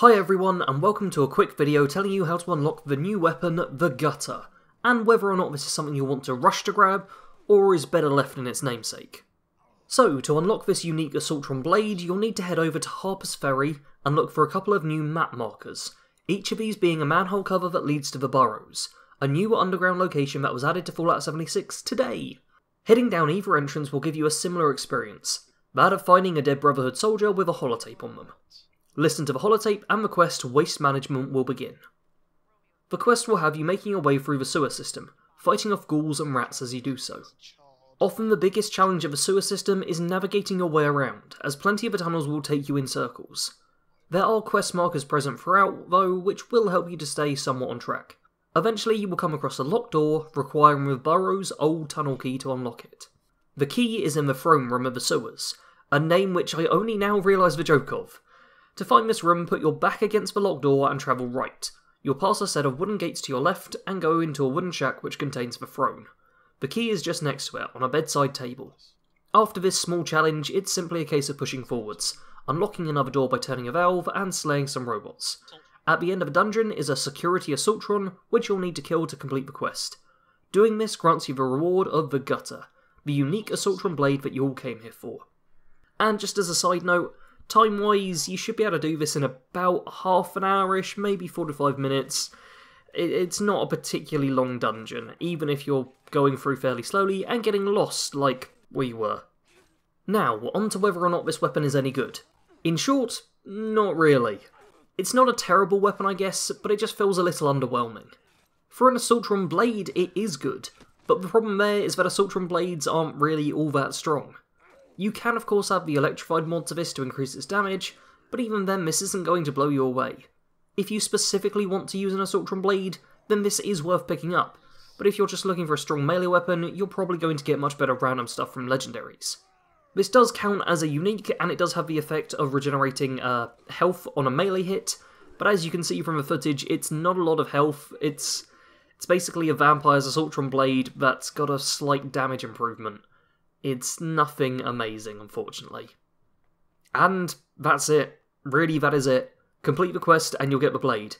Hi everyone and welcome to a quick video telling you how to unlock the new weapon, the Gutter, and whether or not this is something you want to rush to grab, or is better left in its namesake. So, to unlock this unique Assaultron blade, you'll need to head over to Harper's Ferry and look for a couple of new map markers, each of these being a manhole cover that leads to the Burrows, a new underground location that was added to Fallout 76 today. Heading down either entrance will give you a similar experience, that of finding a dead Brotherhood soldier with a holotape on them. Listen to the holotape and the quest Waste Management will begin. The quest will have you making your way through the sewer system, fighting off ghouls and rats as you do so. Often the biggest challenge of a sewer system is navigating your way around, as plenty of the tunnels will take you in circles. There are quest markers present throughout, though, which will help you to stay somewhat on track. Eventually you will come across a locked door, requiring the Burrow's old tunnel key to unlock it. The key is in the throne room of the sewers, a name which I only now realise the joke of. To find this room, put your back against the locked door and travel right. You'll pass a set of wooden gates to your left and go into a wooden shack which contains the throne. The key is just next to it, on a bedside table. After this small challenge, it's simply a case of pushing forwards, unlocking another door by turning a valve and slaying some robots. At the end of a dungeon is a security assaultron, which you'll need to kill to complete the quest. Doing this grants you the reward of the Gutter, the unique assaultron blade that you all came here for. And just as a side note, time wise, you should be able to do this in about half an hour-ish, maybe 45 minutes. It's not a particularly long dungeon, even if you're going through fairly slowly and getting lost like we were. Now, on to whether or not this weapon is any good. In short, not really. It's not a terrible weapon, I guess, but it just feels a little underwhelming. For an Assaultron blade, it is good, but the problem there is that Assaultron blades aren't really all that strong. You can of course add the electrified mod to this to increase its damage, but even then this isn't going to blow you away. If you specifically want to use an Assaultron blade, then this is worth picking up, but if you're just looking for a strong melee weapon, you're probably going to get much better random stuff from legendaries. This does count as a unique, and it does have the effect of regenerating uh, health on a melee hit, but as you can see from the footage, it's not a lot of health, it's it's basically a vampire's Assaultron blade that's got a slight damage improvement. It's nothing amazing, unfortunately. And that's it. Really, that is it. Complete the quest and you'll get the blade.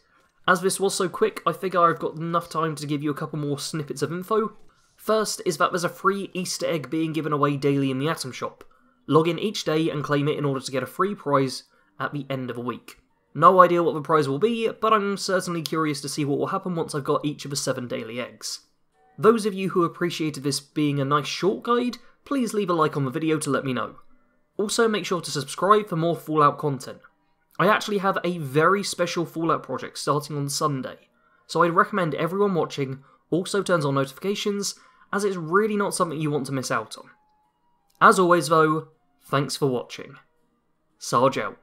As this was so quick, I figure I've got enough time to give you a couple more snippets of info. First is that there's a free Easter egg being given away daily in the Atom Shop. Log in each day and claim it in order to get a free prize at the end of a week. No idea what the prize will be, but I'm certainly curious to see what will happen once I've got each of the 7 daily eggs. Those of you who appreciated this being a nice short guide, please leave a like on the video to let me know. Also make sure to subscribe for more Fallout content. I actually have a very special Fallout project starting on Sunday, so I'd recommend everyone watching also turns on notifications, as it's really not something you want to miss out on. As always though, thanks for watching. Sarge out.